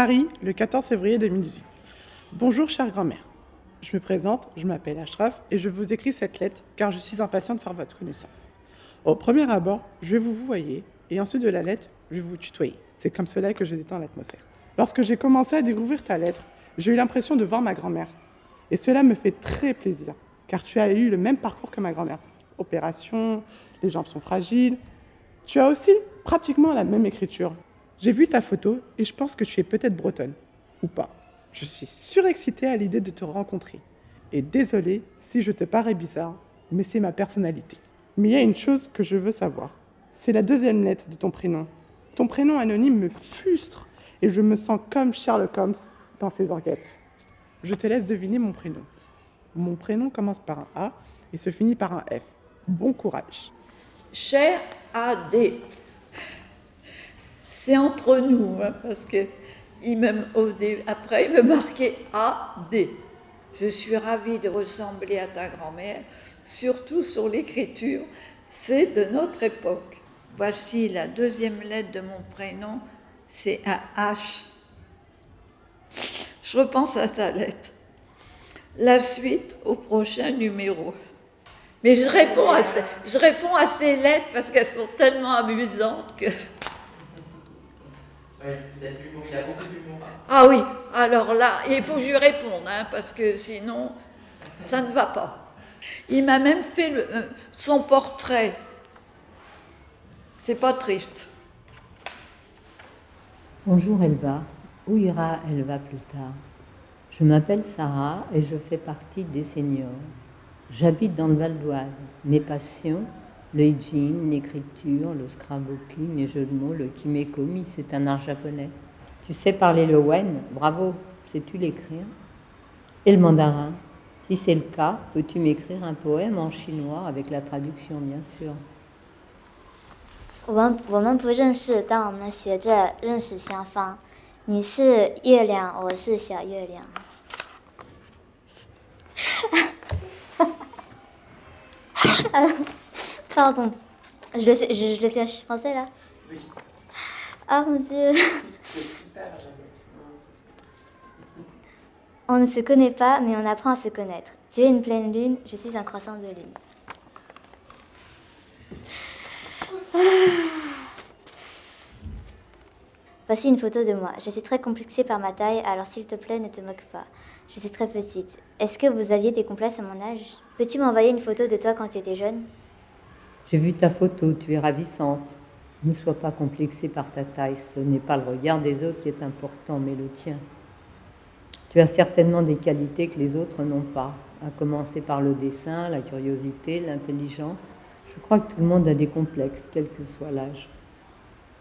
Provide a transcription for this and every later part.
Paris, le 14 février 2018. Bonjour chère grand-mère. Je me présente, je m'appelle Ashraf et je vous écris cette lettre car je suis impatient de faire votre connaissance. Au premier abord, je vais vous voyer et ensuite de la lettre, je vais vous tutoyer. C'est comme cela que je détends l'atmosphère. Lorsque j'ai commencé à découvrir ta lettre, j'ai eu l'impression de voir ma grand-mère. Et cela me fait très plaisir car tu as eu le même parcours que ma grand-mère. Opération, les jambes sont fragiles. Tu as aussi pratiquement la même écriture. J'ai vu ta photo et je pense que tu es peut-être bretonne. Ou pas. Je suis surexcitée à l'idée de te rencontrer. Et désolée si je te parais bizarre, mais c'est ma personnalité. Mais il y a une chose que je veux savoir. C'est la deuxième lettre de ton prénom. Ton prénom anonyme me frustre et je me sens comme Sherlock Holmes dans ses enquêtes. Je te laisse deviner mon prénom. Mon prénom commence par un A et se finit par un F. Bon courage. Cher AD, c'est entre nous, hein, parce que il me, après, il me AD. Je suis ravie de ressembler à ta grand-mère, surtout sur l'écriture, c'est de notre époque. Voici la deuxième lettre de mon prénom, c'est un H. Je repense à sa lettre. La suite au prochain numéro. Mais je réponds à ces lettres parce qu'elles sont tellement amusantes que. Ah oui, alors là, il faut que je lui réponde, hein, parce que sinon, ça ne va pas. Il m'a même fait le, euh, son portrait. C'est pas triste. Bonjour Elva. Où ira Elva plus tard? Je m'appelle Sarah et je fais partie des seniors. J'habite dans le Val d'Oise. Mes passions, le hijin, l'écriture, le scrapbooking, les jeux de mots, le kimekomi, c'est un art japonais. Tu sais parler le wen Bravo. Sais-tu l'écrire Et le mandarin Si c'est le cas, peux-tu m'écrire un poème en chinois avec la traduction, bien sûr 我们我们不认识，但我们学着认识相方。你是月亮，我是小月亮。 Pardon. Je le, fais, je, je le fais en français là Oui. Ah mon dieu. On ne se connaît pas, mais on apprend à se connaître. Tu es une pleine lune, je suis un croissant de lune. Voici une photo de moi. Je suis très complexée par ma taille, alors s'il te plaît, ne te moque pas. Je suis très petite. Est-ce que vous aviez des complexes à mon âge? Peux-tu m'envoyer une photo de toi quand tu étais jeune? J'ai vu ta photo, tu es ravissante. Ne sois pas complexée par ta taille, ce n'est pas le regard des autres qui est important, mais le tien. Tu as certainement des qualités que les autres n'ont pas, à commencer par le dessin, la curiosité, l'intelligence. Je crois que tout le monde a des complexes, quel que soit l'âge.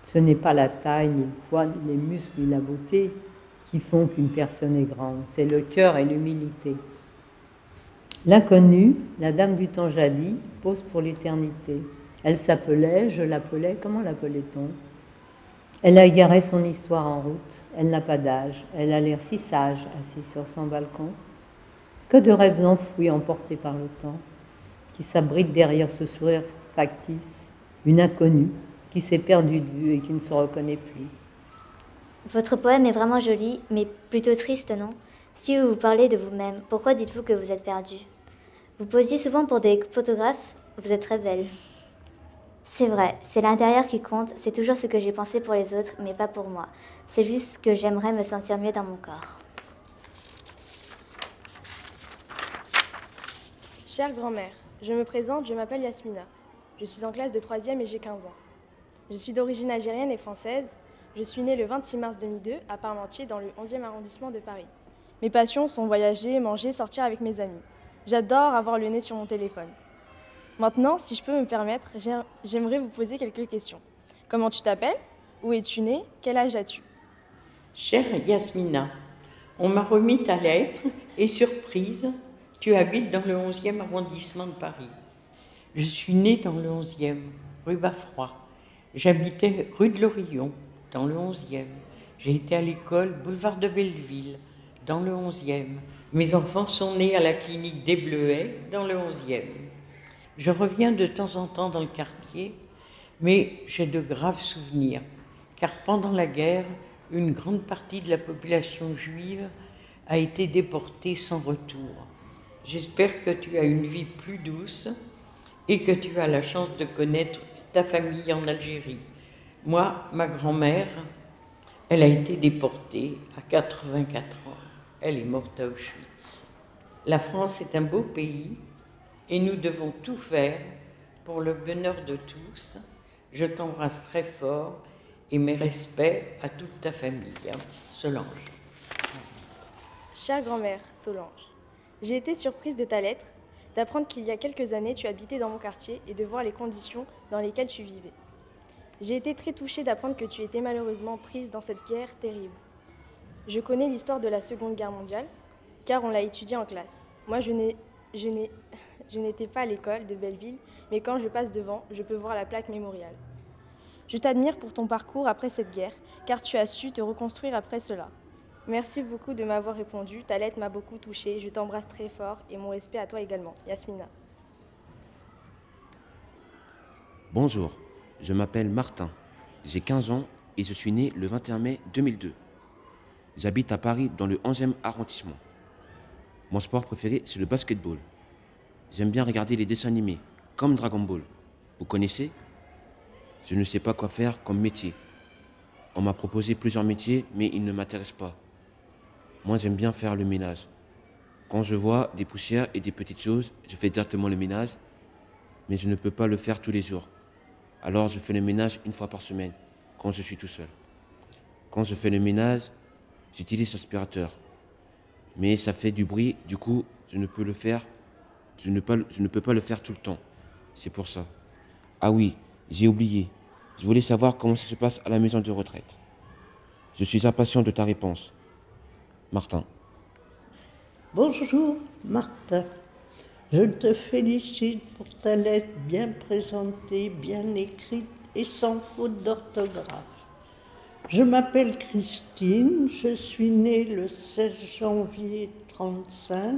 Ce n'est pas la taille, ni le poids, ni les muscles, ni la beauté qui font qu'une personne est grande, c'est le cœur et l'humilité. L'inconnue, la dame du temps jadis, pose pour l'éternité. Elle s'appelait, je l'appelais, comment l'appelait-on? Elle a égaré son histoire en route, elle n'a pas d'âge, elle a l'air si sage assise sur son balcon. Que de rêves enfouis emportés par le temps, qui s'abritent derrière ce sourire factice, une inconnue qui s'est perdue de vue et qui ne se reconnaît plus. Votre poème est vraiment joli, mais plutôt triste, non? Si vous parlez de vous-même, pourquoi dites-vous que vous êtes perdu? Vous posiez souvent pour des photographes, vous êtes très belle. C'est vrai, c'est l'intérieur qui compte, c'est toujours ce que j'ai pensé pour les autres, mais pas pour moi. C'est juste que j'aimerais me sentir mieux dans mon corps. Chère grand-mère, je me présente, je m'appelle Yasmina. Je suis en classe de 3e et j'ai 15 ans. Je suis d'origine algérienne et française. Je suis née le 26 mars 2002 à Parmentier dans le 11e arrondissement de Paris. Mes passions sont voyager, manger, sortir avec mes amis. J'adore avoir le nez sur mon téléphone. Maintenant, si je peux me permettre, j'aimerais vous poser quelques questions. Comment tu t'appelles? Où es-tu née Quel âge as-tu? Chère Yasmina, on m'a remis ta lettre et surprise, tu habites dans le 11e arrondissement de Paris. Je suis née dans le 11e, rue Baffroy. J'habitais rue de l'Orillon, dans le 11e. J'ai été à l'école boulevard de Belleville, dans le 11e. Mes enfants sont nés à la clinique des Bleuets, dans le 11e. Je reviens de temps en temps dans le quartier, mais j'ai de graves souvenirs, car pendant la guerre, une grande partie de la population juive a été déportée sans retour. J'espère que tu as une vie plus douce et que tu as la chance de connaître ta famille en Algérie. Moi, ma grand-mère, elle a été déportée à 84 ans. Elle est morte à Auschwitz. La France est un beau pays et nous devons tout faire pour le bonheur de tous. Je t'embrasse très fort et mes respects à toute ta famille. Solange. Chère grand-mère, Solange, j'ai été surprise de ta lettre, d'apprendre qu'il y a quelques années tu habitais dans mon quartier et de voir les conditions dans lesquelles tu vivais. J'ai été très touchée d'apprendre que tu étais malheureusement prise dans cette guerre terrible. Je connais l'histoire de la Seconde Guerre mondiale, car on l'a étudiée en classe. Moi, je n'étais pas à l'école de Belleville, mais quand je passe devant, je peux voir la plaque mémoriale. Je t'admire pour ton parcours après cette guerre, car tu as su te reconstruire après cela. Merci beaucoup de m'avoir répondu. Ta lettre m'a beaucoup touchée. Je t'embrasse très fort et mon respect à toi également. Yasmina. Bonjour, je m'appelle Martin. J'ai 15 ans et je suis né le 21 mai 2002. J'habite à Paris dans le 11e arrondissement. Mon sport préféré, c'est le basketball. J'aime bien regarder les dessins animés, comme Dragon Ball. Vous connaissez? Je ne sais pas quoi faire comme métier. On m'a proposé plusieurs métiers, mais ils ne m'intéressent pas. Moi, j'aime bien faire le ménage. Quand je vois des poussières et des petites choses, je fais directement le ménage, mais je ne peux pas le faire tous les jours. Alors, je fais le ménage une fois par semaine, quand je suis tout seul. Quand je fais le ménage, J'utilise l'aspirateur. Mais ça fait du bruit, du coup, je ne peux le faire. Je ne peux pas le faire tout le temps. C'est pour ça. Ah oui, j'ai oublié. Je voulais savoir comment ça se passe à la maison de retraite. Je suis impatient de ta réponse. Martin. Bonjour, Martin. Je te félicite pour ta lettre bien présentée, bien écrite et sans faute d'orthographe. Je m'appelle Christine, je suis née le 16 janvier 35.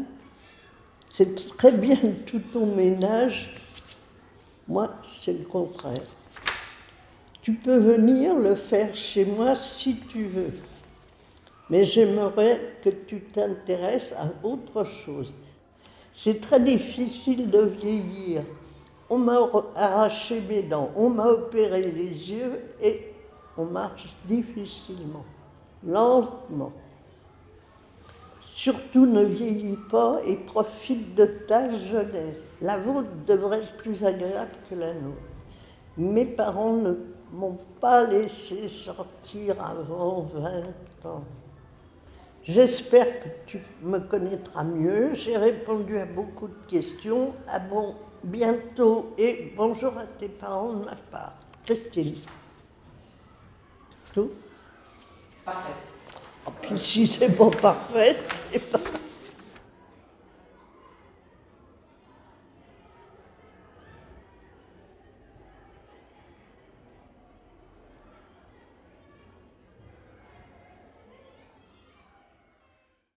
C'est très bien tout ton ménage. Moi, c'est le contraire. Tu peux venir le faire chez moi si tu veux. Mais j'aimerais que tu t'intéresses à autre chose. C'est très difficile de vieillir. On m'a arraché mes dents, on m'a opéré les yeux et on marche difficilement, lentement. Surtout ne vieillis pas et profite de ta jeunesse. La vôtre devrait être plus agréable que la nôtre. Mes parents ne m'ont pas laissé sortir avant 20 ans. J'espère que tu me connaîtras mieux. J'ai répondu à beaucoup de questions. À bon bientôt et bonjour à tes parents de ma part. Christine. Tout? Parfait. puis si c'est pas parfait, c'est pas